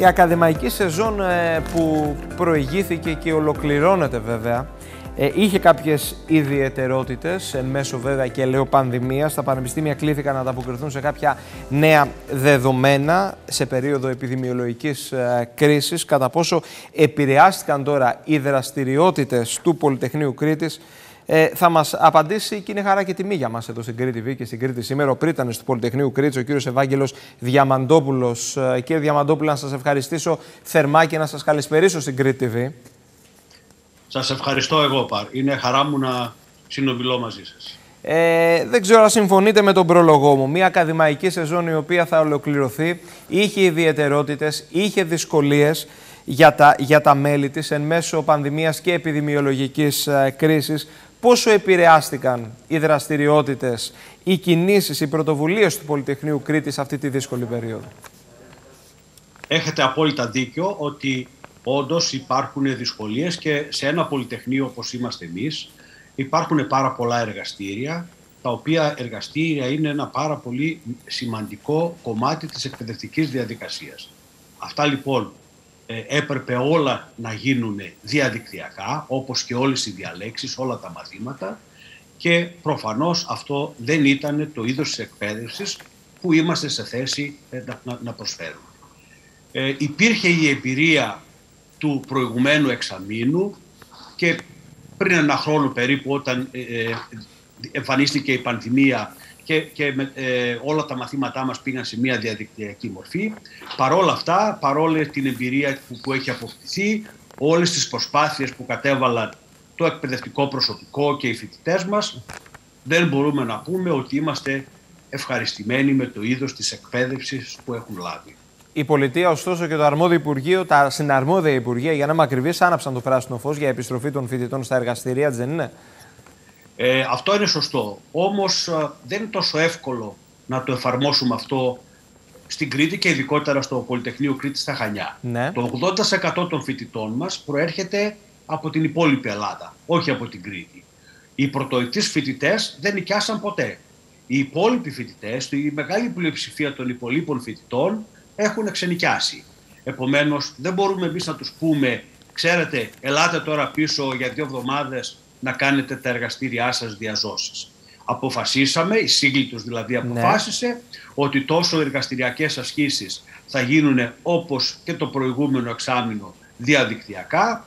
Η ακαδημαϊκή σεζόν ε, που προηγήθηκε και ολοκληρώνεται βέβαια ε, είχε κάποιες ιδιαιτερότητες εν μέσω βέβαια και λέω πανδημίας. Τα πανεπιστήμια κλήθηκαν να ανταποκριθούν σε κάποια νέα δεδομένα σε περίοδο επιδημιολογικής ε, κρίσης. Κατά πόσο επηρεάστηκαν τώρα οι δραστηριότητες του Πολυτεχνείου Κρήτης ε, θα μας απαντήσει και είναι χαρά και τιμή για μας εδώ στην Κρήτη TV και στην Κρήτη σήμερα. Ο πρίτανης του Πολυτεχνείου Κρήτης, ο κύριος Ευάγγελος Διαμαντόπουλος. Ε, κύριε Διαμαντόπουλο, να σας ευχαριστήσω θερμά και να σας καλησπερίσω στην Κρήτη TV. Σας ευχαριστώ εγώ, Παρ. Είναι χαρά μου να συνομιλώ μαζί σας. Ε, δεν ξέρω αν συμφωνείτε με τον πρόλογό μου. Μια ακαδημαϊκή σεζόν η οποία θα ολοκληρωθεί είχε ιδιαιτερότητες, είχε δυσκολίες για τα, για τα μέλη της εν μέσω πανδημίας και επιδημιολογικής ε, κρίσης πόσο επηρεάστηκαν οι δραστηριότητες, οι κινήσεις, οι πρωτοβουλίες του Πολυτεχνείου Κρήτης αυτή τη δύσκολη περίοδο; Έχετε απόλυτα δίκιο ότι όντως υπάρχουν δυσκολίες και σε ένα Πολυτεχνείο όπως είμαστε εμείς υπάρχουν πάρα πολλά εργαστήρια τα οποία εργαστήρια είναι ένα πάρα πολύ σημαντικό κομμάτι της εκπαιδευτικής διαδικασίας. Αυτά λοιπόν ε, έπρεπε όλα να γίνουν διαδικτυακά, όπως και όλες οι διαλέξεις, όλα τα μαθήματα και προφανώς αυτό δεν ήταν το είδος της εκπαίδευσης που είμαστε σε θέση ε, να, να προσφέρουμε. Ε, υπήρχε η εμπειρία του προηγουμένου εξαμήνου και πριν ένα χρόνο περίπου όταν ε, εμφανίστηκε η πανδημία και, και ε, όλα τα μαθήματά μας πήγαν σε μια διαδικτυακή μορφή. Παρόλα αυτά, παρόλα την εμπειρία που, που έχει αποκτηθεί, όλες τις προσπάθειες που κατέβαλαν το εκπαιδευτικό προσωπικό και οι φοιτητές μας, δεν μπορούμε να πούμε ότι είμαστε ευχαριστημένοι με το είδος της εκπαίδευσης που έχουν λάβει. Η πολιτεία, ωστόσο, και το αρμόδιο Υπουργείο, τα συναρμόδια Υπουργεία, για να είμαι ακριβή, άναψαν το πράσινο φως για επιστροφή των φοιτητών στα εργαστηρία, δεν είναι; Ε, αυτό είναι σωστό. Όμως ε, δεν είναι τόσο εύκολο να το εφαρμόσουμε αυτό στην Κρήτη και ειδικότερα στο Πολυτεχνείο Κρήτη στα Χανιά. Ναι. Το 80% των φοιτητών μας προέρχεται από την υπόλοιπη Ελλάδα, όχι από την Κρήτη. Οι πρωτοετής φοιτητές δεν νοικιάσαν ποτέ. Οι υπόλοιποι φοιτητές, η μεγάλη πλειοψηφία των υπολείπων φοιτητών έχουν εξενικιάσει. Επομένως δεν μπορούμε εμείς να τους πούμε ξέρετε ελάτε τώρα πίσω για δύο εβδομάδες να κάνετε τα εργαστήριά σας διαζώσεις. Αποφασίσαμε, η σύγκλιτος δηλαδή ναι. αποφάσισε, ότι τόσο εργαστηριακές ασκήσεις θα γίνουν όπως και το προηγούμενο εξάμεινο διαδικτυακά.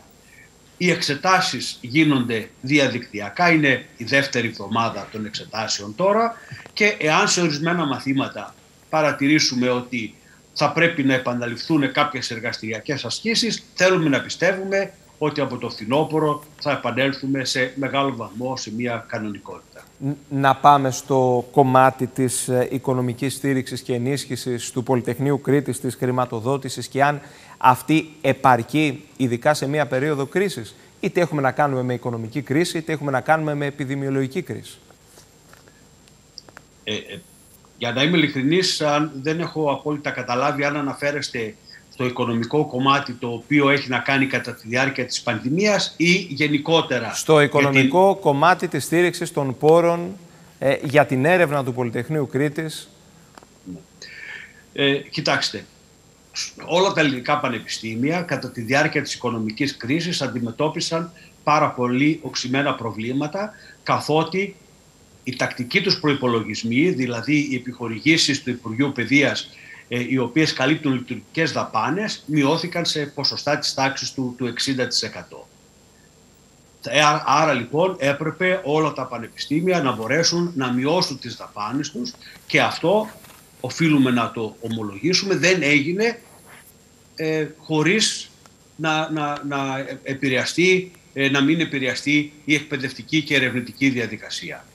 Οι εξετάσεις γίνονται διαδικτυακά, είναι η δεύτερη εβδομάδα των εξετάσεων τώρα και εάν σε ορισμένα μαθήματα παρατηρήσουμε ότι θα πρέπει να επαναληφθούν κάποιες εργαστηριακές ασκήσεις, θέλουμε να πιστεύουμε ότι από το φθινόπωρο θα επανέλθουμε σε μεγάλο βαθμό σε μια κανονικότητα. Να πάμε στο κομμάτι της ε, οικονομικής στήριξης και ενίσχυσης του Πολυτεχνείου Κρήτης, της χρηματοδότησης και αν αυτή επαρκεί ειδικά σε μια περίοδο κρίσης. Είτε έχουμε να κάνουμε με οικονομική κρίση, είτε έχουμε να κάνουμε με επιδημιολογική κρίση. Ε, ε, για να είμαι ειλικρινής, δεν έχω απόλυτα καταλάβει αν αναφέρεστε στο οικονομικό κομμάτι το οποίο έχει να κάνει κατά τη διάρκεια της πανδημίας ή γενικότερα. Στο οικονομικό κομμάτι της στήριξης των πόρων ε, για την έρευνα του Πολυτεχνείου Κρήτης. Ε, κοιτάξτε, όλα τα ελληνικά πανεπιστήμια κατά τη διάρκεια της οικονομικής κρίσης αντιμετώπισαν πάρα πολύ οξυμένα προβλήματα καθότι οι τακτικοί τους προϋπολογισμοί, δηλαδή οι επιχορηγήσεις του Υπουργείου Παιδείας ε, οι οποίες καλύπτουν λειτουργικές δαπάνες μειώθηκαν σε ποσοστά της τάξης του, του 60%. Ε, άρα λοιπόν έπρεπε όλα τα πανεπιστήμια να μπορέσουν να μειώσουν τις δαπάνες τους και αυτό οφείλουμε να το ομολογήσουμε δεν έγινε ε, χωρίς να, να, να επηρεαστεί, ε, να μην επηρεαστεί η εκπαιδευτική και ερευνητική διαδικασία.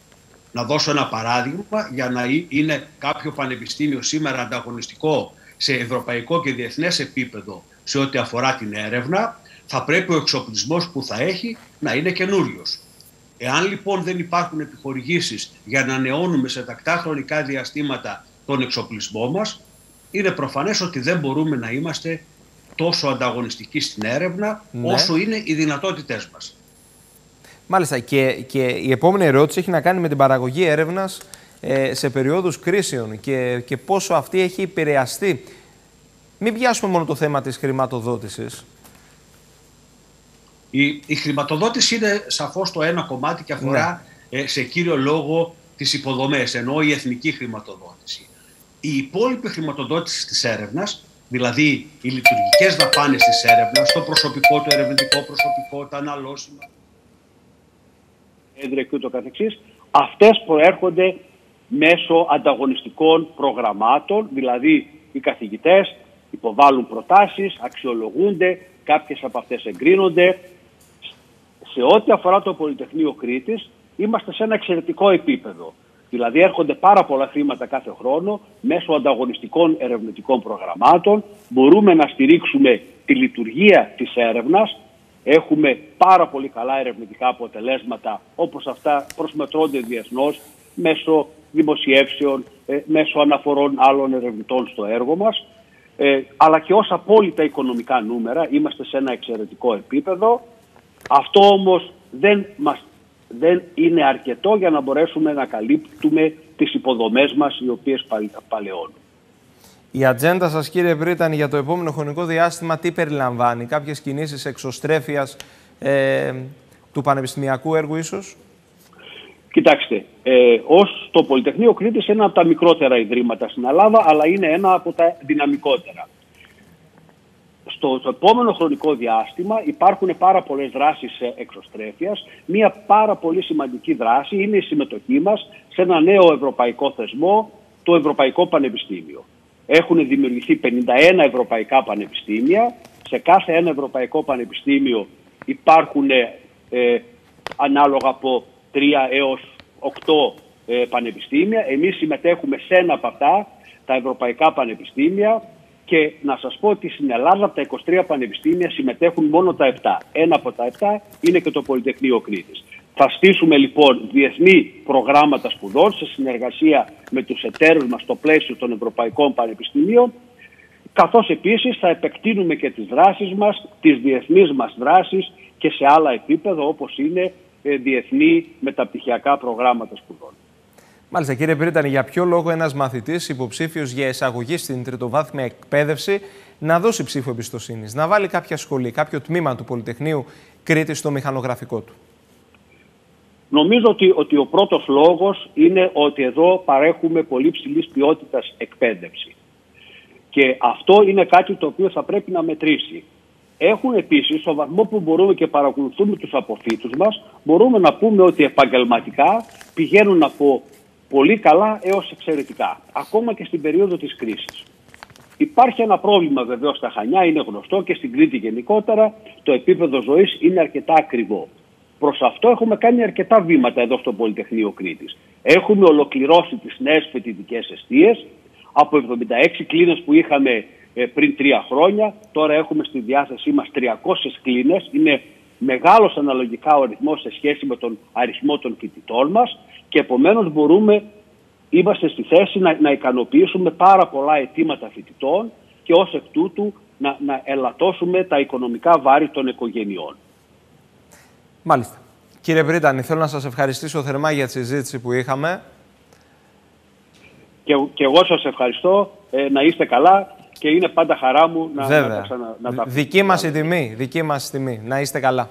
Να δώσω ένα παράδειγμα για να είναι κάποιο πανεπιστήμιο σήμερα ανταγωνιστικό σε ευρωπαϊκό και διεθνές επίπεδο σε ό,τι αφορά την έρευνα, θα πρέπει ο εξοπλισμός που θα έχει να είναι καινούριος. Εάν λοιπόν δεν υπάρχουν επιχορηγήσεις για να νεώνουμε σε τακτά χρονικά διαστήματα τον εξοπλισμό μας, είναι προφανές ότι δεν μπορούμε να είμαστε τόσο ανταγωνιστικοί στην έρευνα ναι. όσο είναι οι δυνατότητές μας. Μάλιστα. Και, και η επόμενη ερώτηση έχει να κάνει με την παραγωγή έρευνας ε, σε περιόδους κρίσεων και, και πόσο αυτή έχει επηρεαστεί Μην πιάσουμε μόνο το θέμα της χρηματοδότησης. Η, η χρηματοδότηση είναι σαφώς το ένα κομμάτι και αφορά ναι. ε, σε κύριο λόγο τις υποδομές, ενώ η εθνική χρηματοδότηση. Η υπόλοιπη χρηματοδότηση της έρευνας, δηλαδή οι λειτουργικές δαπάνες της έρευνας, το προσωπικό, το ερευνητικό προσωπικό, τα αναλώσιμα, και ούτω καθεξής, αυτές προέρχονται μέσω ανταγωνιστικών προγραμμάτων, δηλαδή οι καθηγητές υποβάλλουν προτάσεις, αξιολογούνται, κάποιες από αυτές εγκρίνονται. Σε ό,τι αφορά το Πολυτεχνείο Κρήτης, είμαστε σε ένα εξαιρετικό επίπεδο. Δηλαδή έρχονται πάρα πολλά χρήματα κάθε χρόνο μέσω ανταγωνιστικών ερευνητικών προγραμμάτων. Μπορούμε να στηρίξουμε τη λειτουργία της έρευνας. Έχουμε πάρα πολύ καλά ερευνητικά αποτελέσματα όπως αυτά προσμετρώνται διεθνώς μέσω δημοσιεύσεων, ε, μέσω αναφορών άλλων ερευνητών στο έργο μας. Ε, αλλά και ως απόλυτα οικονομικά νούμερα είμαστε σε ένα εξαιρετικό επίπεδο. Αυτό όμως δεν, μας, δεν είναι αρκετό για να μπορέσουμε να καλύπτουμε τις υποδομές μας οι οποίες παλαιώνουν. Η ατζέντα σας κύριε Βρήτανη για το επόμενο χρονικό διάστημα τι περιλαμβάνει, κάποιες κινήσεις εξωστρέφειας ε, του πανεπιστημιακού έργου ίσως; Κοιτάξτε, ε, ως το Πολυτεχνείο Κρήτης είναι ένα από τα μικρότερα ιδρύματα στην Ελλάδα, αλλά είναι ένα από τα δυναμικότερα. Στο, επόμενο χρονικό διάστημα υπάρχουν πάρα πολλές δράσεις εξωστρέφειας. Μία πάρα πολύ σημαντική δράση είναι η συμμετοχή μας σε ένα νέο ευρωπαϊκό θεσμό, το Ευρωπαϊκό Πανεπιστήμιο. Έχουν δημιουργηθεί 51 ευρωπαϊκά πανεπιστήμια. Σε κάθε ένα ευρωπαϊκό πανεπιστήμιο υπάρχουν ε, ανάλογα από 3 έως 8 ε, πανεπιστήμια. Εμείς συμμετέχουμε σε ένα από αυτά, τα ευρωπαϊκά πανεπιστήμια και να σας πω ότι στην Ελλάδα από τα 23 πανεπιστήμια συμμετέχουν μόνο τα 7. Ένα από τα 7 είναι και το Πολυτεχνείο Κρήτης. Θα στήσουμε λοιπόν διεθνή προγράμματα σπουδών σε συνεργασία με τους εταίρους μας στο πλαίσιο των Ευρωπαϊκών Πανεπιστημίων καθώς επίσης θα επεκτείνουμε και τις δράσεις μας, τις διεθνείς μας δράσεις και σε άλλα επίπεδα όπως είναι ε, διεθνή μεταπτυχιακά προγράμματα σπουδών. Μάλιστα, κύριε Πρίτανη, για ποιο λόγο ένας μαθητής υποψήφιος για εισαγωγή στην τριτοβάθμια εκπαίδευση να δώσει ψήφο εμπιστοσύνης, να βάλει κάποια σχολή, κάποιο τμήμα του Πολυτεχνείου Κρήτη στο μηχανογραφικό του; Νομίζω ότι, ότι ο πρώτος λόγος είναι ότι εδώ παρέχουμε πολύ ψηλής ποιότητας εκπαίδευση. Και αυτό είναι κάτι το οποίο θα πρέπει να μετρήσει. Έχουν επίσης, στο βαθμό που μπορούμε και παρακολουθούμε τους αποφύτους μας, μπορούμε να πούμε ότι επαγγελματικά πηγαίνουν από πολύ καλά έως εξαιρετικά, ακόμα και στην περίοδο της κρίσης. Υπάρχει ένα πρόβλημα βεβαίως στα Χανιά, είναι γνωστό και στην Κρήτη γενικότερα. Το επίπεδο ζωής είναι αρκετά ακριβό. Προς αυτό έχουμε κάνει αρκετά βήματα εδώ στο Πολυτεχνείο Κρήτης. Έχουμε ολοκληρώσει τις νέες φοιτητικές αιστείες. Από 76 κλίνες που είχαμε ε, πριν τρία χρόνια. Τώρα έχουμε στη διάθεσή μας 300 κλίνες. Είναι μεγάλος αναλογικά ο αριθμός σε σχέση με τον αριθμό των φοιτητών μας και επομένως μπορούμε, είμαστε στη θέση να, να ικανοποιήσουμε πάρα πολλά αιτήματα φοιτητών και ως εκ τούτου να, να ελαττώσουμε τα οικονομικά βάρη των οικογενειών. Μάλιστα. Κύριε Βρήτανη, θέλω να σας ευχαριστήσω θερμά για τη συζήτηση που είχαμε. Και, και εγώ σας ευχαριστώ. Ε, να είστε καλά και είναι πάντα χαρά μου να, να, να, να, Δική μας η τιμή, δική μας τιμή. Να είστε καλά.